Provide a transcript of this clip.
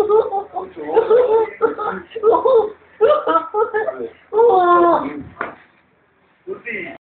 フフフフ。